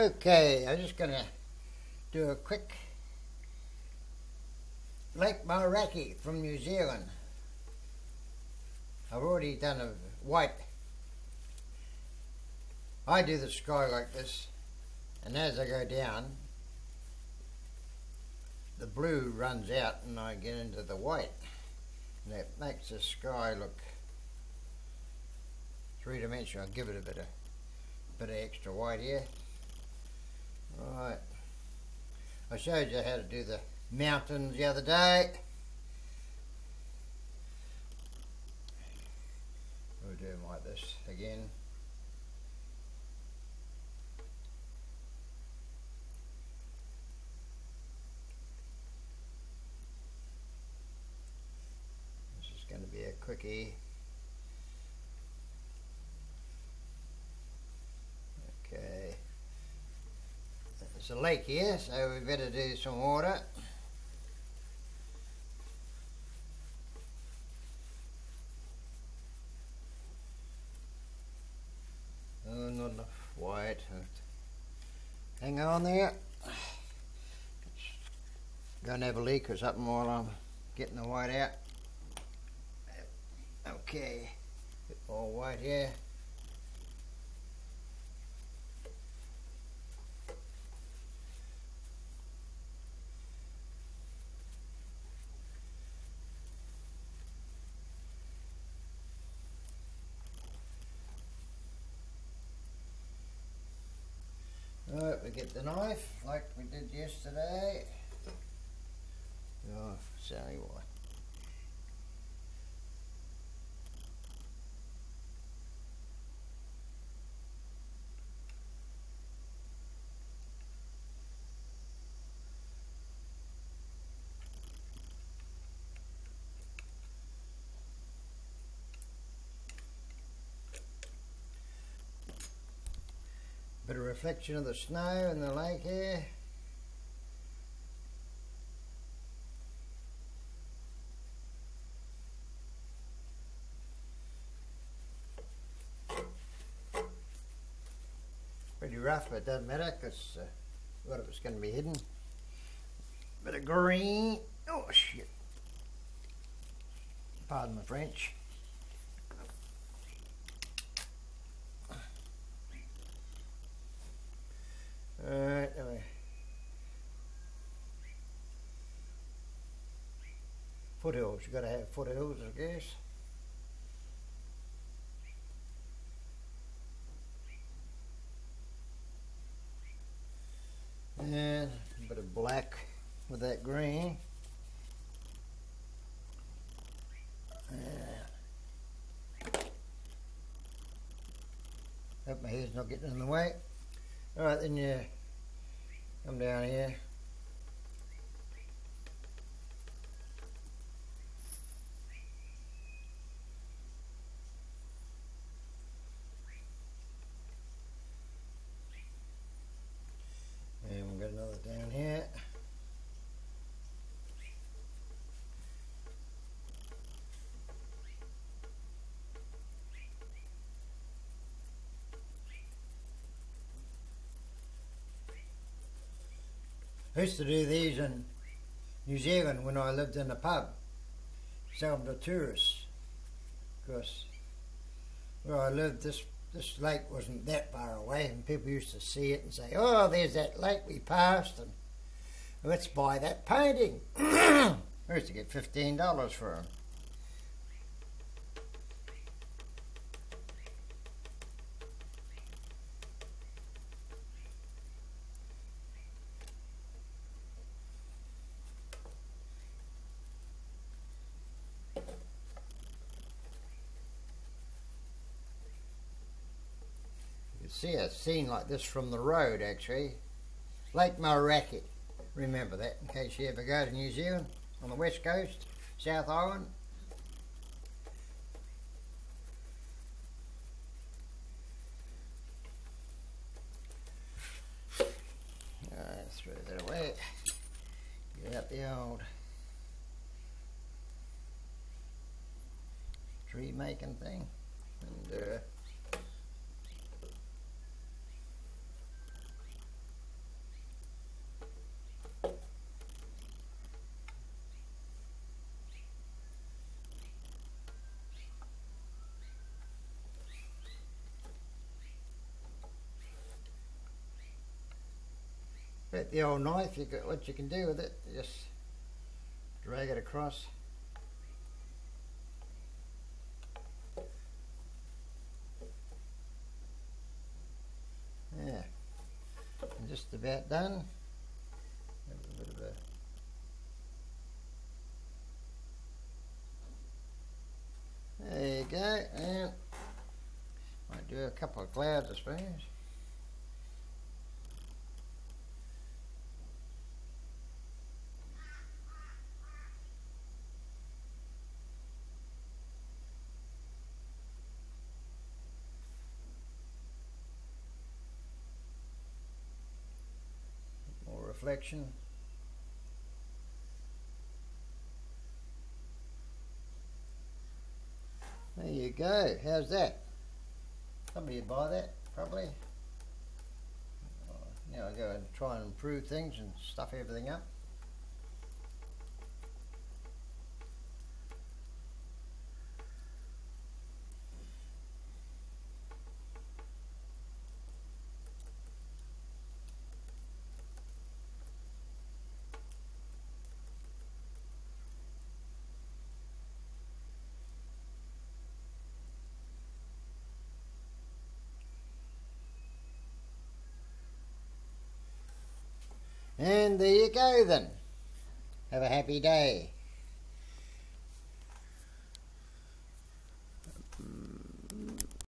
Okay, I'm just going to do a quick Lake Moeraki from New Zealand. I've already done a white. I do the sky like this, and as I go down, the blue runs out and I get into the white. And that makes the sky look three-dimensional. I'll give it a bit of, bit of extra white here. Right. I showed you how to do the mountains the other day. We'll do them like this again. This is going to be a quickie. Okay. There's a lake here, so we better do some water. Oh, not enough white. Hang on there. Gonna have a leak or something while I'm getting the white out. Okay, more white here. Right, we get the knife like we did yesterday. Oh, sorry, what? Bit of reflection of the snow in the lake here. Pretty rough, but doesn't matter because uh, lot of it's going to be hidden. Bit of green. Oh shit. Pardon my French. Alright, anyway. Foothills, you gotta have foothills, I guess. And a bit of black with that green. Hope my hair's not getting in the way. Alright, then you come down here. And we've got another down here. I used to do these in New Zealand when I lived in a pub, sell them to tourists. Because where I lived, this this lake wasn't that far away, and people used to see it and say, "Oh, there's that lake we passed," and let's buy that painting. I used to get fifteen dollars for them. See a scene like this from the road, actually. Lake Moeraki. Remember that in case you ever go to New Zealand on the west coast, South Island. Alright, throw that away. Get out the old tree making thing. And uh, The old knife, you got what you can do with it. Just drag it across. Yeah, and just about done. There you go, and might do a couple of clouds, I suppose. Reflection. There you go. How's that? Somebody would buy that, probably. Now I go and try and improve things and stuff everything up. And there you go then. Have a happy day.